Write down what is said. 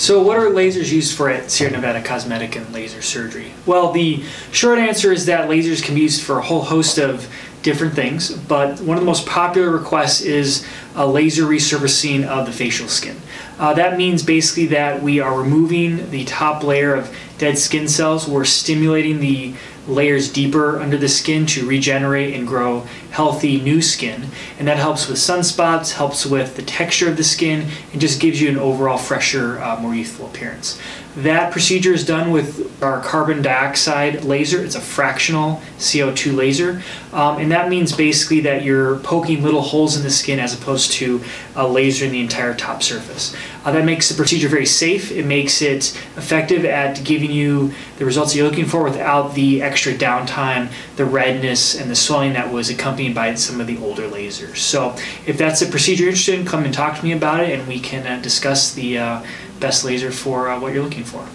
So, what are lasers used for at Sierra Nevada Cosmetic and Laser Surgery? Well, the short answer is that lasers can be used for a whole host of different things, but one of the most popular requests is a laser resurfacing of the facial skin. Uh, that means basically that we are removing the top layer of dead skin cells, we're stimulating the layers deeper under the skin to regenerate and grow healthy new skin. And that helps with sunspots, helps with the texture of the skin, and just gives you an overall fresher, uh, more youthful appearance. That procedure is done with our carbon dioxide laser. It's a fractional CO2 laser. Um, and that means basically that you're poking little holes in the skin as opposed to a laser in the entire top surface. Uh, that makes the procedure very safe. It makes it effective at giving you the results you're looking for without the extra downtime, the redness, and the swelling that was accompanied by some of the older lasers. So, if that's a procedure you're interested in, come and talk to me about it, and we can uh, discuss the uh, best laser for uh, what you're looking for.